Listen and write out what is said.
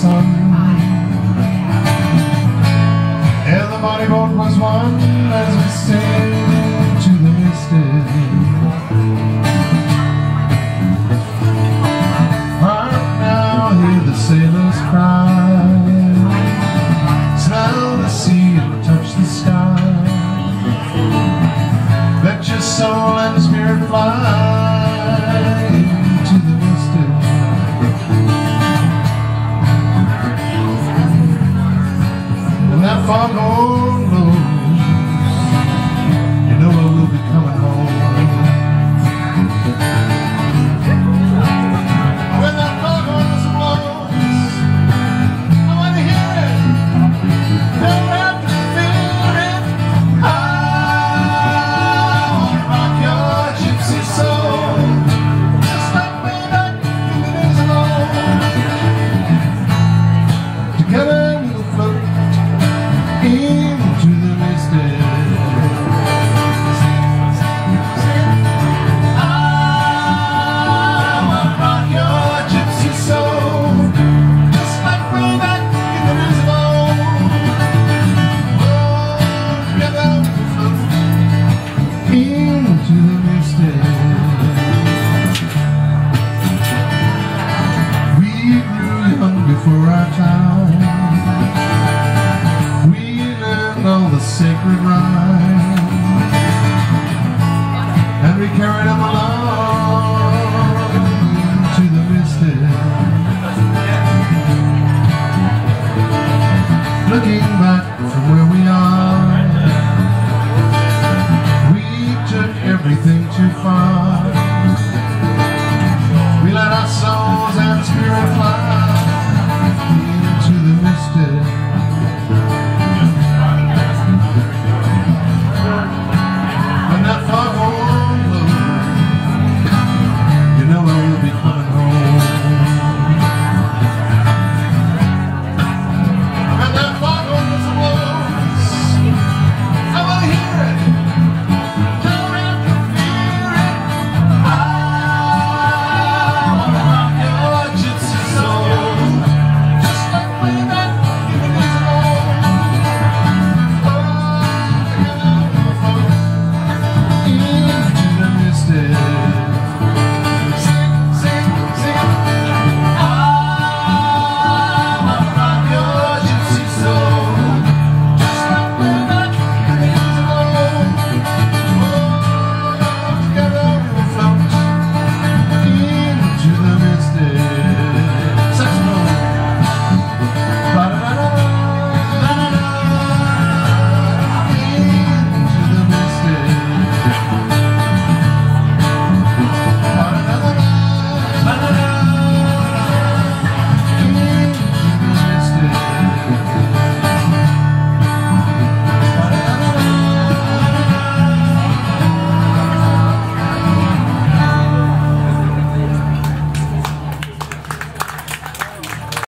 sun And the body boat was one as we sailed to the mystic I now, hear the sailors cry. Smell the sea and touch the sky. Let your soul and spirit fly. Congo sacred rhyme. And we carried them along to the mystic Looking